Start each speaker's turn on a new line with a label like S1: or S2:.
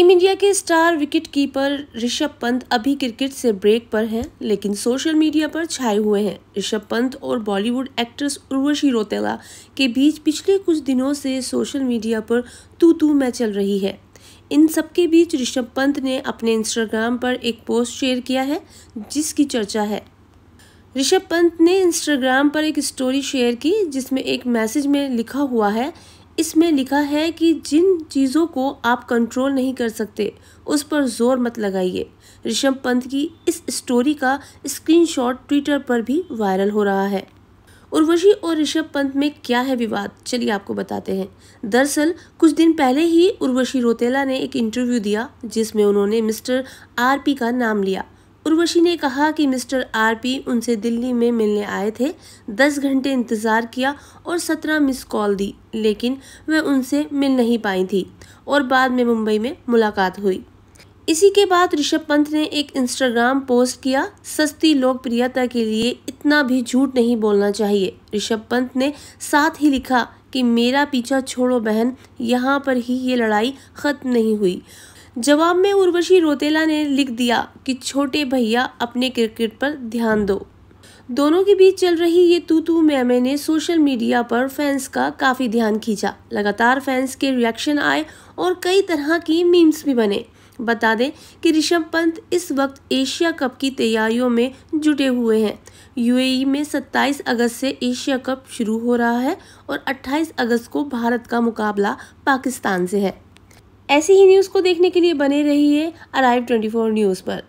S1: Team India के star wicketkeeper Rishabh Pant अभी cricket से ब्रेक पर हैं, लेकिन सोशल मीडिया पर छाए हुए हैं। ऋषभ पंत और बॉलीवुड एक्ट्रेस उर्वशी रोतेला के बीच पिछले कुछ दिनों से सोशल मीडिया पर तू तू मैं चल रही है। इन सबके बीच ऋषभ पंत ने अपने इंस्टाग्राम पर एक पोस्ट शेयर किया है, जिसकी चर्चा है। ऋषभ पंत ने इंस्टाग्राम पर एक स्टोरी शेयर की, जिसमें एक मैसेज में लिखा हुआ है इसमें लिखा है कि जिन चीज़ों को आप कंट्रोल नहीं कर सकते, उस पर ज़ोर मत लगाइए। ऋषभ पंत की इस स्टोरी का स्क्रीनशॉट ट्विटर पर भी वायरल हो रहा है। उर्वशी और ऋषभ पंत में क्या है विवाद? चलिए आपको बताते हैं। दरअसल, कुछ दिन पहले ही उर्वशी रोतेला ने एक इंटरव्यू दिया, जिसमें उन्होंने मिस्टर आरपी का नाम लिया। उर्वशी ने कहा कि मिस्टर आरपी उनसे दिल्ली में मिलने आए थे। दस घंटे इंतज़ार किया और सत्रह मिस कॉल दी, लेकिन वह उनसे मिल नहीं पाई थी और बाद में मुंबई में मुलाकात हुई। इसी के बाद ऋषभ पंत ने एक इंस्टाग्राम पोस्ट किया, सस्ती लोकप्रियता के लिए इतना भी झूठ नहीं बोलना चाहिए। ऋषभ पंत ने साथ ही लिखा कि, मेरा पीछा छोड़ो बहन, यहाँ पर ही ये लड़ाई खत्म नहीं हुई। जवाब में उर्वशी रोतेला ने लिख दिया कि छोटे भैया अपने क्रिकेट पर ध्यान दो। दोनों के बीच चल रही ये तू तू मैमे ने सोशल मीडिया पर फैंस का काफ़ी ध्यान खींचा। लगातार फैंस के रिएक्शन आए और कई तरह की मीम्स भी बने। बता दें कि ऋषभ पंत इस वक्त एशिया कप की तैयारियों में जुटे हुए हैं। यूएई में 27 अगस्त से एशिया कप शुरू हो रहा है और 28 अगस्त को भारत का मुकाबला पाकिस्तान से है। ऐसी ही न्यूज़ को देखने के लिए बने रहिए अराइव 24 न्यूज़ पर।